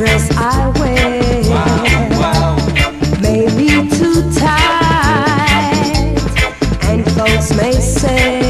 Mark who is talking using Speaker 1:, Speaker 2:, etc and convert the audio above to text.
Speaker 1: dress I wear may be too tight, and folks may say.